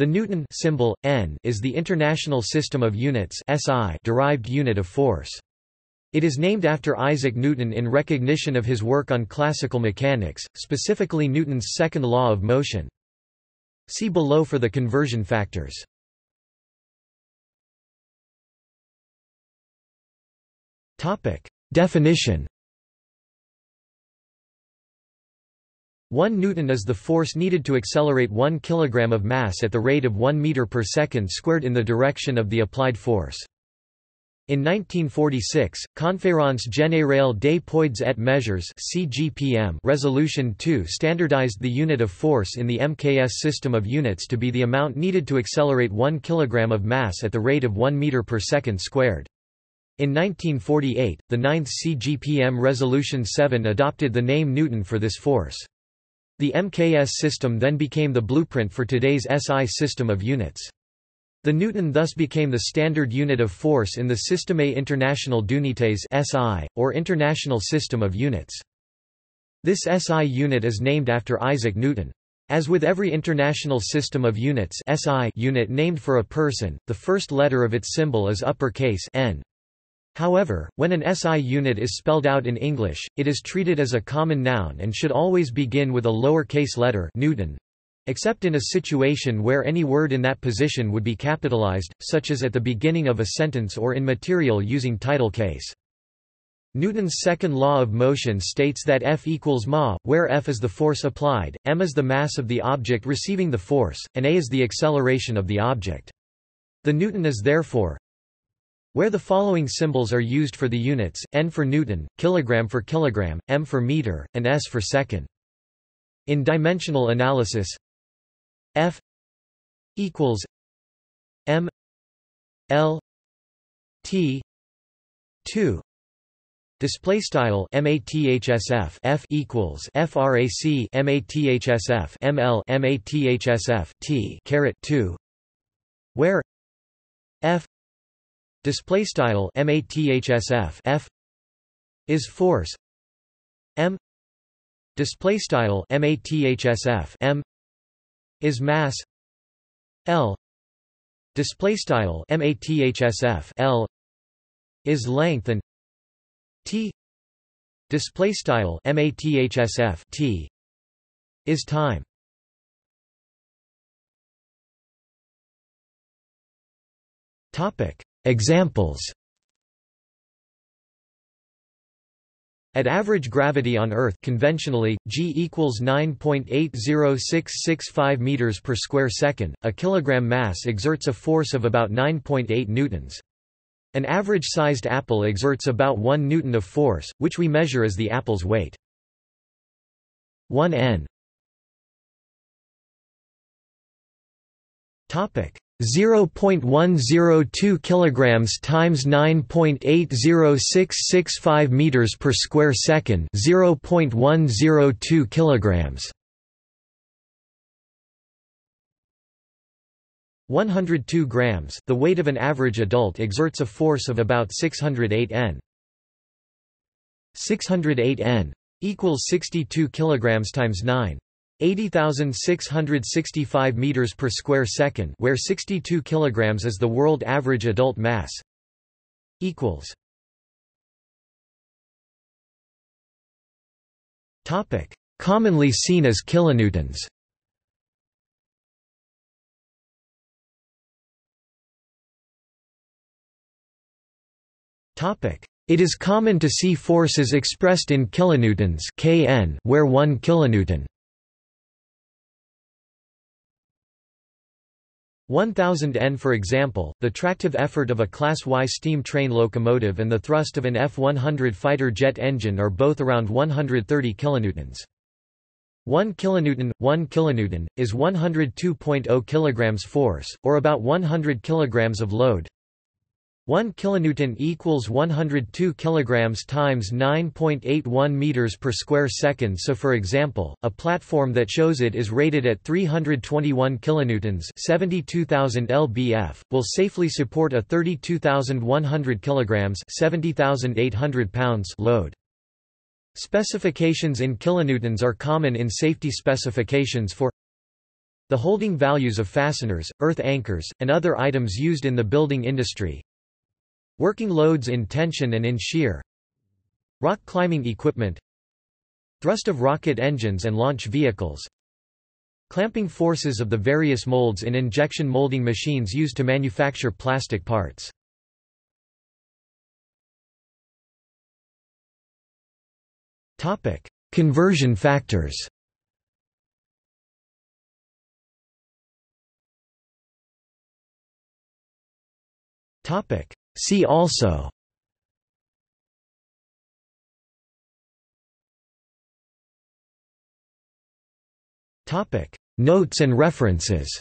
The Newton symbol, N, is the International System of Units SI derived unit of force. It is named after Isaac Newton in recognition of his work on classical mechanics, specifically Newton's second law of motion. See below for the conversion factors. Definition 1 newton is the force needed to accelerate 1 kilogram of mass at the rate of 1 meter per second squared in the direction of the applied force. In 1946, Conférence Générale des Poids et Mesures (CGPM) Resolution 2 standardized the unit of force in the MKS system of units to be the amount needed to accelerate 1 kg of mass at the rate of 1 meter per second squared. In 1948, the 9th CGPM Resolution 7 adopted the name Newton for this force. The MKS system then became the blueprint for today's SI system of units. The Newton thus became the standard unit of force in the Système International d'Unités (SI) or International System of Units. This SI unit is named after Isaac Newton. As with every international system of units SI unit named for a person, the first letter of its symbol is uppercase N. However, when an SI unit is spelled out in English, it is treated as a common noun and should always begin with a lower-case letter Newton, except in a situation where any word in that position would be capitalized, such as at the beginning of a sentence or in material using title case. Newton's second law of motion states that F equals ma, where F is the force applied, m is the mass of the object receiving the force, and a is the acceleration of the object. The Newton is therefore where the following symbols are used for the units, n for Newton, kilogram for kilogram, m for meter, and s for second. In dimensional analysis f equals m l t 2 Display style mathsf f equals frac mathsf ml mathsf t caret 2 where f display style mathsf f is force m display style mathsf m is mass l display style mathsf l is length and t display style mathsf t is time. Topic Examples At average gravity on Earth conventionally, g equals 9.80665 meters per square second, a kilogram mass exerts a force of about 9.8 newtons. An average-sized apple exerts about 1 newton of force, which we measure as the apple's weight. 1 n Topic. 0.102 kilograms times 9.80665 meters per square second 0.102 kilograms. 102 grams the weight of an average adult exerts a force of about 608 n. 608 n equals 62 kilograms times 9 80,665 meters per square second, where 62 kilograms is the world average adult mass. Equals. Topic: Commonly seen as kilonewtons. Topic: It is common to see forces expressed in kilonewtons (kN), where 1 kilonewton 1000 N for example, the tractive effort of a Class Y steam train locomotive and the thrust of an F-100 fighter jet engine are both around 130 kilonewtons. 1 kilonewton 1 kilonewton is 102.0 kilograms force or about 100 kilograms of load. 1 kilonewton equals 102 kilograms times 9.81 meters per square second. So for example, a platform that shows it is rated at 321 kilonewtons, 72,000 lbf, will safely support a 32,100 kilograms, 70,800 pounds load. Specifications in kilonewtons are common in safety specifications for The holding values of fasteners, earth anchors, and other items used in the building industry. Working loads in tension and in shear. Rock climbing equipment. Thrust of rocket engines and launch vehicles. Clamping forces of the various molds in injection molding machines used to manufacture plastic parts. Conversion factors. Topic: See also. Notes and references.